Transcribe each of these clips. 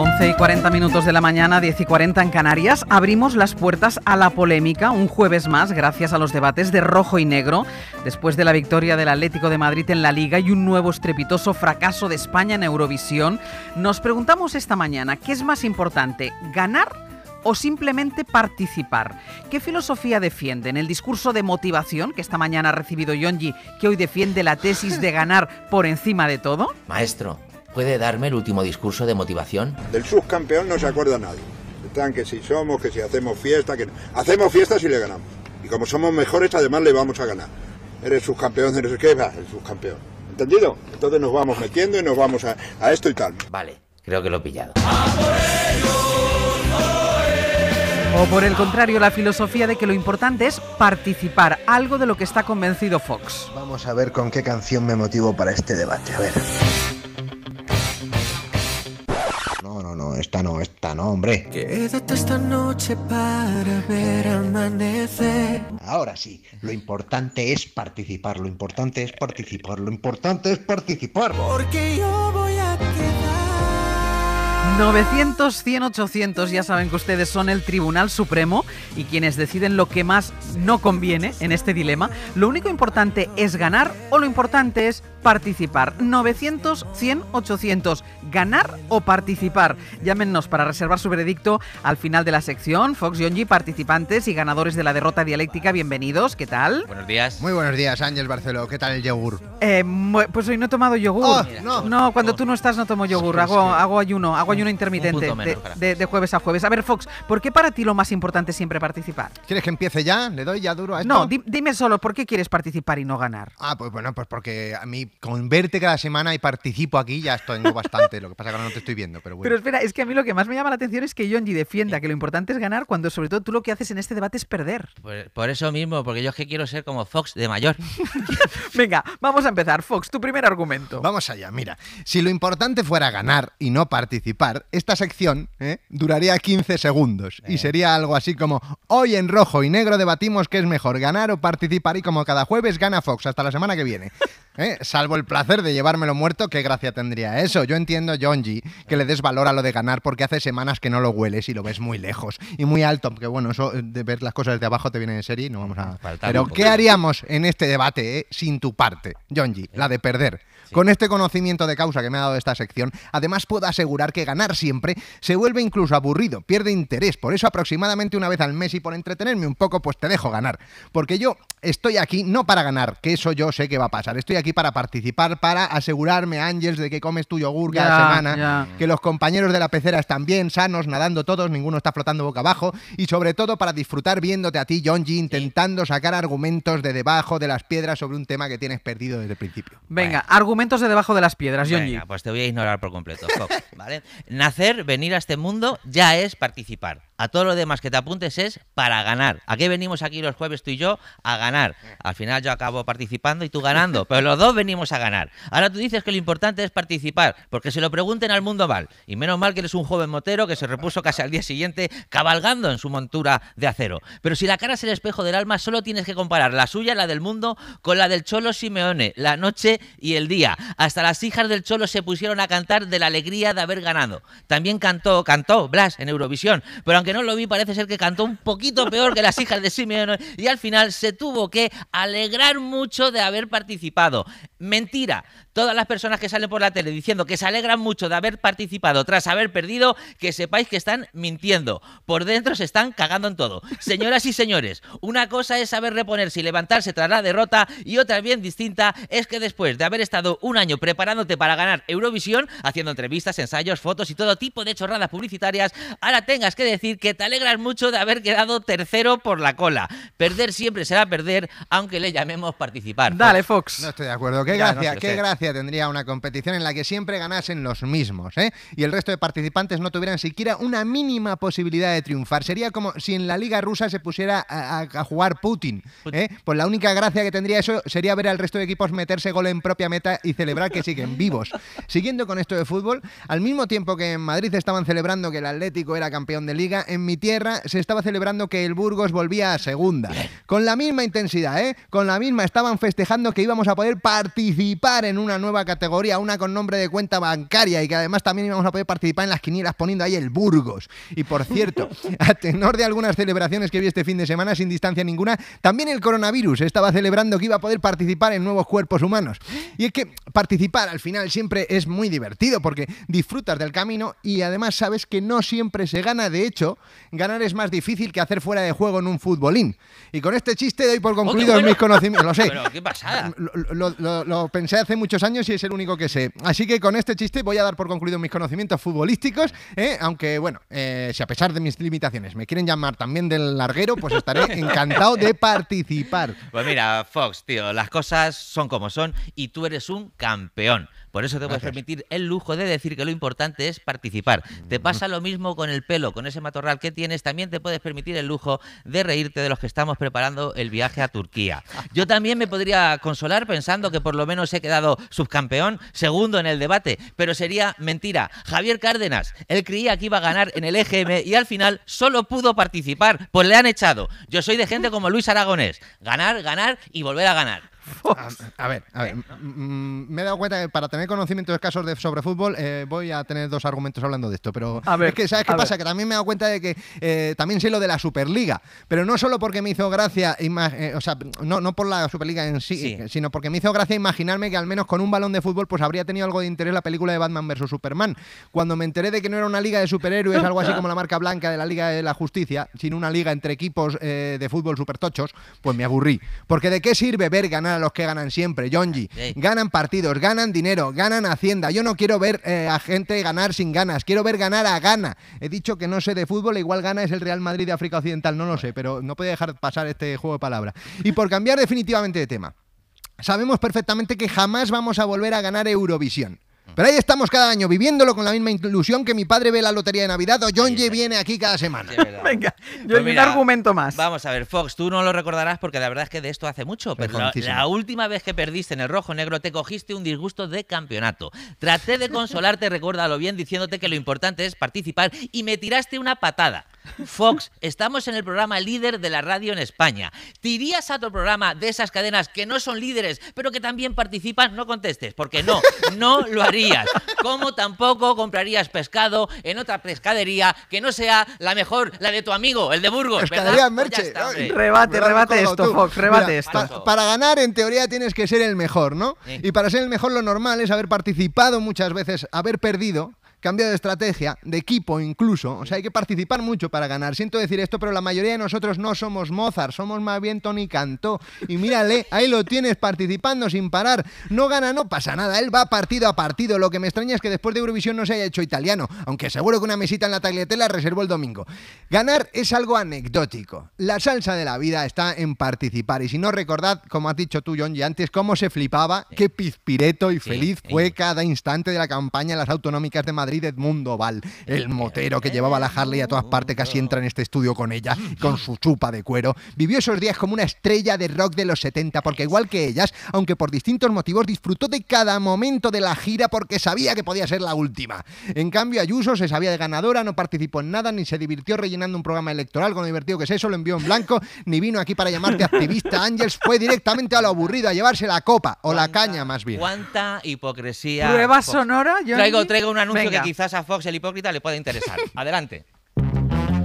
11 y 40 minutos de la mañana, 10 y 40 en Canarias, abrimos las puertas a la polémica un jueves más gracias a los debates de rojo y negro, después de la victoria del Atlético de Madrid en la Liga y un nuevo estrepitoso fracaso de España en Eurovisión. Nos preguntamos esta mañana, ¿qué es más importante, ganar o simplemente participar? ¿Qué filosofía defienden? ¿El discurso de motivación que esta mañana ha recibido Yonji, que hoy defiende la tesis de ganar por encima de todo? Maestro, ¿Puede darme el último discurso de motivación? Del subcampeón no se acuerda nadie. Están que si somos, que si hacemos fiesta, que hacemos fiesta si le ganamos. Y como somos mejores, además le vamos a ganar. Eres subcampeón de no sé qué, va, el subcampeón. ¿Entendido? Entonces nos vamos metiendo y nos vamos a, a esto y tal. Vale, creo que lo he pillado. O por el contrario, la filosofía de que lo importante es participar, algo de lo que está convencido Fox. Vamos a ver con qué canción me motivo para este debate. A ver. Esta no, esta no, hombre. Quédate esta noche para ver amanecer. Ahora sí, lo importante es participar, lo importante es participar, lo importante es participar. Porque yo voy a quedar. 900, 100, 800, ya saben que ustedes son el Tribunal Supremo y quienes deciden lo que más no conviene en este dilema. Lo único importante es ganar o lo importante es participar. 900, 100, 800. ¿Ganar o participar? Llámenos para reservar su veredicto al final de la sección. Fox Yonji, participantes y ganadores de la derrota dialéctica, bienvenidos. ¿Qué tal? Buenos días. Muy buenos días, Ángel Barceló. ¿Qué tal el yogur? Eh, pues hoy no he tomado yogur. Oh, no. no, cuando tú no estás no tomo yogur. Hago, hago ayuno, hago ayuno intermitente menos, de, carajo. de- de jueves a jueves. A ver, Fox, ¿por qué para ti lo más importante es siempre participar? ¿Quieres que empiece ya? ¿Le doy ya duro a esto? No, di- dime solo, ¿por qué quieres participar y no ganar? Ah, pues bueno, pues porque a mí con verte cada semana y participo aquí ya tengo bastante. Lo que pasa es que ahora no te estoy viendo, pero bueno. Pero espera, es que a mí lo que más me llama la atención es que Yonji defienda que lo importante es ganar cuando sobre todo tú lo que haces en este debate es perder. Por, por eso mismo, porque yo es que quiero ser como Fox de mayor. Venga, vamos a empezar. Fox, tu primer argumento. Vamos allá, mira. Si lo importante fuera ganar y no participar, esta sección ¿eh? duraría 15 segundos. Y sería algo así como, hoy en rojo y negro debatimos qué es mejor, ganar o participar. Y como cada jueves gana Fox hasta la semana que viene. ¿Eh? Salvo el placer de llevármelo muerto, qué gracia tendría eso. Yo entiendo, Jonji, que le des valor a lo de ganar porque hace semanas que no lo hueles y lo ves muy lejos y muy alto. Porque bueno, eso de ver las cosas desde abajo te viene en serie y no vamos a... Faltar Pero. ¿qué haríamos en este debate eh, sin tu parte, Jonji? La de perder. Con este conocimiento de causa que me ha dado esta sección, además puedo asegurar que ganar siempre se vuelve incluso aburrido, pierde interés. Por eso aproximadamente una vez al mes y por entretenerme un poco, pues te dejo ganar. Porque yo estoy aquí no para ganar, que eso yo sé que va a pasar. Estoy aquí para participar, para asegurarme, Ángels, de que comes tu yogur cada semana, que los compañeros de la pecera están bien, sanos, nadando todos, ninguno está flotando boca abajo, y sobre todo para disfrutar viéndote a ti, Jonji, intentando sacar argumentos de debajo de las piedras sobre un tema que tienes perdido desde el principio. Venga, argumentos de debajo de las piedras, Yonji. Venga, pues te voy a ignorar por completo, Fox, ¿vale? Nacer, venir a este mundo ya es participar. A todo lo demás que te apuntes es para ganar. ¿A qué venimos aquí los jueves tú y yo? A ganar. Al final yo acabo participando y tú ganando, pero los dos venimos a ganar. Ahora tú dices que lo importante es participar, porque se lo pregunten al mundo mal. Y menos mal que eres un joven motero que se repuso casi al día siguiente cabalgando en su montura de acero. Pero si la cara es el espejo del alma, solo tienes que comparar la suya, la del mundo, con la del Cholo Simeone, la noche y el día. Hasta las hijas del Cholo se pusieron a cantar de la alegría de haber ganado. También cantó, cantó Blas en Eurovisión, pero aunque no lo vi, parece ser que cantó un poquito peor que las hijas de Simeone y al final se tuvo que alegrar mucho de haber participado. Mentira. Todas las personas que salen por la tele diciendo que se alegran mucho de haber participado tras haber perdido, que sepáis que están mintiendo. Por dentro se están cagando en todo. Señoras y señores, una cosa es saber reponerse y levantarse tras la derrota y otra bien distinta es que después de haber estado un año preparándote para ganar Eurovisión, haciendo entrevistas, ensayos, fotos y todo tipo de chorradas publicitarias, ahora tengas que decir que te alegras mucho de haber quedado tercero por la cola. Perder siempre será perder, aunque le llamemos participar. Dale, Fox. No estoy de acuerdo. Qué Ya, no gracia, sé, qué gracia tendría una competición en la que siempre ganasen los mismos, ¿eh? Y el resto de participantes no tuvieran siquiera una mínima posibilidad de triunfar. Sería como si en la liga rusa se pusiera a, a- a jugar Putin, ¿eh? Pues la única gracia que tendría eso sería ver al resto de equipos meterse gol en propia meta y celebrar que siguen vivos. Siguiendo con esto de fútbol, al mismo tiempo que en Madrid estaban celebrando que el Atlético era campeón de liga, en mi tierra se estaba celebrando que el Burgos volvía a segunda. Con la misma intensidad, ¿eh? Con la misma estaban festejando que íbamos a poder participar en una nueva categoría, una con nombre de cuenta bancaria y que además también íbamos a poder participar en las quinielas poniendo ahí el Burgos. Y por cierto, a tenor de algunas celebraciones que vi este fin de semana sin distancia ninguna, también el coronavirus estaba celebrando que iba a poder participar en nuevos cuerpos humanos. Y es que participar al final siempre es muy divertido porque disfrutas del camino y además sabes que no siempre se gana. De hecho, ganar es más difícil que hacer fuera de juego en un futbolín. Y con este chiste doy por concluidos bueno. mis conocimientos. Lo sé. Pero qué pasada. Lo, lo- lo- lo pensé hace muchos años y es el único que sé. Así que con este chiste voy a dar por concluidos mis conocimientos futbolísticos, ¿eh? aunque bueno, eh, si a pesar de mis limitaciones me quieren llamar también del larguero, pues estaré encantado de participar. Pues mira, Fox, tío, las cosas son como son y tú eres un campeón. Por eso te puedes permitir el lujo de decir que lo importante es participar. Te pasa lo mismo con el pelo, con ese que tienes, también te puedes permitir el lujo de reírte de los que estamos preparando el viaje a Turquía. Yo también me podría consolar pensando que por lo menos he quedado subcampeón, segundo en el debate, pero sería mentira. Javier Cárdenas, él creía que iba a ganar en el EGM y al final solo pudo participar, pues le han echado. Yo soy de gente como Luis Aragonés, ganar, ganar y volver a ganar. A, a ver, a ver, me he dado cuenta que para tener conocimientos escasos de, sobre fútbol eh, voy a tener dos argumentos hablando de esto, pero A ver, es que ¿sabes qué pasa? ver. Que también me he dado cuenta de que eh, también sé lo de la Superliga, pero no solo porque me hizo gracia, eh, o sea, no, no por la Superliga en sí, Sí. sino porque me hizo gracia imaginarme que al menos con un balón de fútbol pues habría tenido algo de interés la película de Batman vs Superman. Cuando me enteré de que no era una liga de superhéroes, algo así como la marca blanca de la Liga de la Justicia, sino una liga entre equipos de fútbol supertochos, pues me aburrí. Porque ¿de qué sirve ver ganar los que ganan siempre, Jonji? Sí. Ganan partidos, ganan dinero, ganan hacienda. Yo no quiero ver eh, a gente ganar sin ganas, quiero ver ganar a gana. He dicho que no sé de fútbol, igual gana es el Real Madrid de África Occidental, no lo sé, pero no puede dejar pasar este juego de palabras. Y por cambiar definitivamente de tema, sabemos perfectamente que jamás vamos a volver a ganar Eurovisión. Pero ahí estamos cada año viviéndolo con la misma ilusión que mi padre ve la lotería de Navidad o Jonji viene aquí cada semana. Sí. Venga, yo Pues un mira, argumento más. Vamos a ver, Fox, tú no lo recordarás porque la verdad es que de esto hace mucho, pero la, la última vez que perdiste en el rojo negro te cogiste un disgusto de campeonato. Traté de consolarte, recuérdalo bien, diciéndote que lo importante es participar y me tiraste una patada. Fox, estamos en el programa líder de la radio en España. ¿Te irías a otro programa de esas cadenas que no son líderes, pero que también participan? No contestes, porque no, no lo harías. Como tampoco comprarías pescado en otra pescadería que no sea la mejor, la de tu amigo, el de Burgos. Pescadería ¿verdad? Pues Merche. está, hombre. Ay, Rebate, rebate esto, tú. Fox, rebate Mira, esto. pa- para ganar, en teoría, tienes que ser el mejor, ¿no? Sí. Y para ser el mejor, lo normal es haber participado muchas veces, haber perdido, cambiado de estrategia, de equipo incluso. O sea, hay que participar mucho para ganar. Siento decir esto, pero la mayoría de nosotros no somos Mozart, somos más bien Tony Cantó. Y mírale, ahí lo tienes participando sin parar. No gana, no pasa nada. Él va partido a partido. Lo que me extraña es que después de Eurovisión no se haya hecho italiano, aunque seguro que una mesita en la tagliatella reservó el domingo. Ganar es algo anecdótico. La salsa de la vida está en participar. Y si no recordad, como has dicho tú, John, y antes, cómo se flipaba, qué pizpireto y feliz fue cada instante de la campaña en las autonómicas de Madrid Edmundo Val, el motero que llevaba la Harley a todas partes, casi entra en este estudio con ella, con su chupa de cuero. Vivió esos días como una estrella de rock de los 70, porque igual que ellas, aunque por distintos motivos, disfrutó de cada momento de la gira porque sabía que podía ser la última. En cambio, Ayuso se sabía de ganadora, no participó en nada, ni se divirtió rellenando un programa electoral con lo divertido que es eso, lo envió en blanco, ni vino aquí para llamarte activista. Ángels fue directamente a lo aburrido, a llevarse la copa, o la caña más bien. ¿Cuánta hipocresía? ¿Prueba sonora? Traigo, traigo un anuncio Venga. que quizás a Fox, el hipócrita, le pueda interesar. Adelante.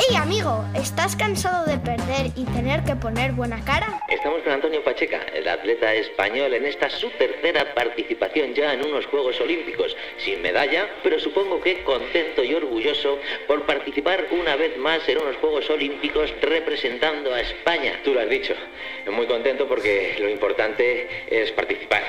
¡Hey amigo! ¿Estás cansado de perder y tener que poner buena cara? Estamos con Antonio Pacheca, el atleta español, en esta su tercera participación ya en unos Juegos Olímpicos, sin medalla, pero supongo que contento y orgulloso por participar una vez más en unos Juegos Olímpicos representando a España. Tú lo has dicho, muy contento porque lo importante es participar.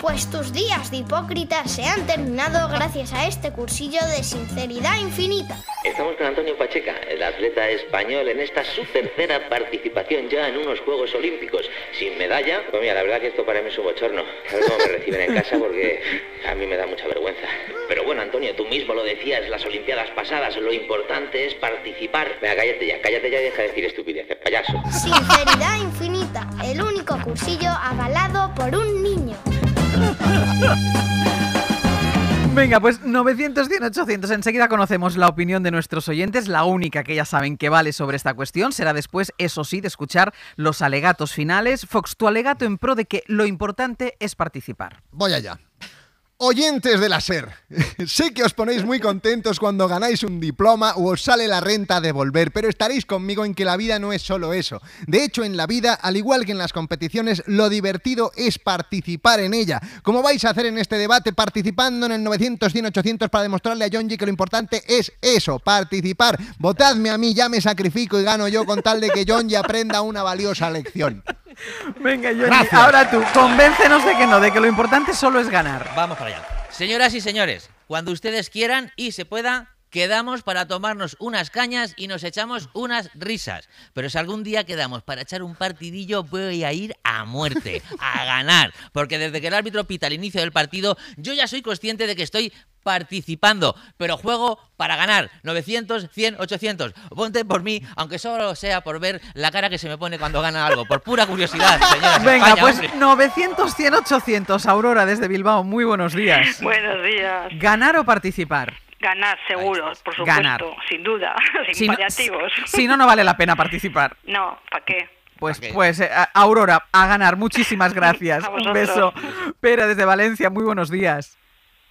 Pues tus días de hipócrita se han terminado gracias a este cursillo de sinceridad infinita. Estamos con Antonio Pacheca, el atleta español, en esta su tercera participación ya en unos Juegos Olímpicos, sin medalla. Pues mira, la verdad que esto para mí es un bochorno. A ver cómo me reciben en casa porque a mí me da mucha vergüenza. Pero bueno, Antonio, tú mismo lo decías las Olimpiadas pasadas, lo importante es participar. Venga, cállate ya, cállate ya y deja de decir estupideces, payaso. Sinceridad infinita, el único cursillo avalado por un niño. Venga, pues 900, 100, 800. Enseguida conocemos la opinión de nuestros oyentes. La única que ya saben que vale sobre esta cuestión será después, eso sí, de escuchar los alegatos finales. Fox, tu alegato en pro de que lo importante es participar. Voy allá. Oyentes de la SER, sé que os ponéis muy contentos cuando ganáis un diploma o os sale la renta a devolver, pero estaréis conmigo en que la vida no es solo eso. De hecho, en la vida, al igual que en las competiciones, lo divertido es participar en ella. Como vais a hacer en este debate, participando en el 900, 100, 800 para demostrarle a G que lo importante es eso, participar. Votadme a mí, ya me sacrifico y gano yo con tal de que G aprenda una valiosa lección. Venga, Johnny, Gracias. ahora tú, convéncenos de que no, de que lo importante solo es ganar. Vamos para allá. Señoras y señores, cuando ustedes quieran y se pueda, quedamos para tomarnos unas cañas y nos echamos unas risas. Pero si algún día quedamos para echar un partidillo, voy a ir a muerte, a ganar. Porque desde que el árbitro pita al inicio del partido, yo ya soy consciente de que estoy participando, pero juego para ganar 900, 100, 800. Ponte por mí, aunque solo sea por ver la cara que se me pone cuando gana algo, por pura curiosidad, señora. Venga, España, pues hombre. 900, 100, 800. Aurora desde Bilbao, muy buenos días. Buenos días. ¿Ganar o participar? Ganar, seguro, por supuesto, Ganar. sin duda, sin Si no, paliativos. si no, no vale la pena participar. No, ¿para qué? Pues, pues eh, Aurora, a ganar. Muchísimas gracias. Un beso. Pera desde Valencia, muy buenos días.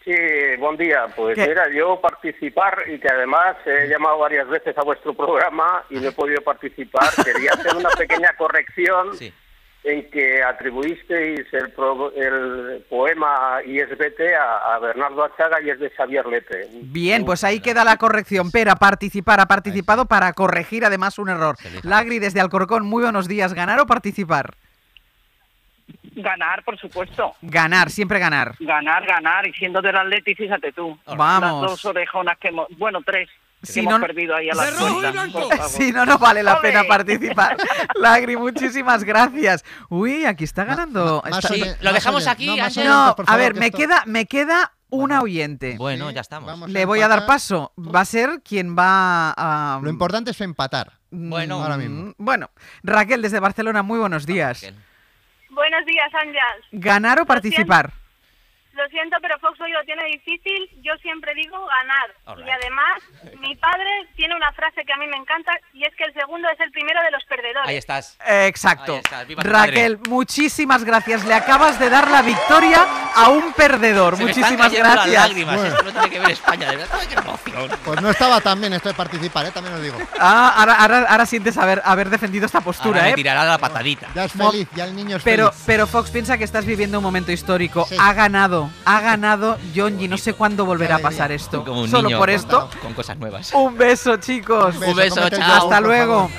Sí, buen día. Pues ¿Qué? mira, yo participar y que además he llamado varias veces a vuestro programa y no he podido participar. Quería hacer una pequeña corrección Sí. en que atribuisteis el, pro- el poema ISBT a, a Bernardo Achaga y es de Xavier Lepe. Bien, pues ahí queda la corrección. Pera, participar, ha participado para corregir además un error. Lagri desde Alcorcón, muy buenos días. ¿Ganar o participar? Ganar, por supuesto. Ganar, siempre ganar. Ganar, ganar. Y siendo del Atleti, fíjate tú. Vamos. Las dos orejonas que hemos... Bueno, tres. que Si hemos no- perdido ahí a la. Si no, no vale la ¡Ole! pena participar. Lagri, muchísimas gracias. Uy, aquí está ganando. Está- Sí, lo dejamos aquí, no. No, a ver, me esto- queda, me queda una oyente. Bueno, ya estamos. vamos Le a voy a dar paso. Va a ser quien va a... Lo importante es empatar. Bueno, ahora mismo. Mm, Bueno, Raquel desde Barcelona, muy buenos días. Raquel. Buenos días, Ángel. ¿Ganar o participar? Lo siento, pero Fox hoy lo tiene difícil. Yo siempre digo ganar. Y además, mi padre tiene una frase que a mí me encanta y es que el segundo es el primero de los perdedores. Ahí estás. Eh, Exacto. Ahí estás, viva tu Raquel, muchísimas gracias. Le acabas de dar la victoria a un perdedor. Se me están Muchísimas gracias. lágrimas. Bueno. Esto no tiene que ver España, de verdad. ¡Ay, qué emoción! Pues no estaba tan bien esto de participar, ¿eh? también os digo. Ah, ahora, ahora, ahora sientes haber, haber defendido esta postura, Ahora me ¿eh? tirará la patadita. Ya es feliz, ya el niño es Pero, feliz. pero Fox piensa que estás viviendo un momento histórico. Sí. Ha ganado, ha ganado Yonji. No sé cuándo volverá a pasar esto. Como un Solo niño por esto. Con cosas nuevas. Un beso, chicos. Un beso, Un beso, chao. Hasta luego.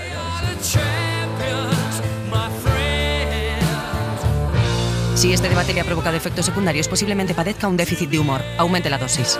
Si este debate le ha provocado efectos secundarios, posiblemente padezca un déficit de humor. Aumente la dosis.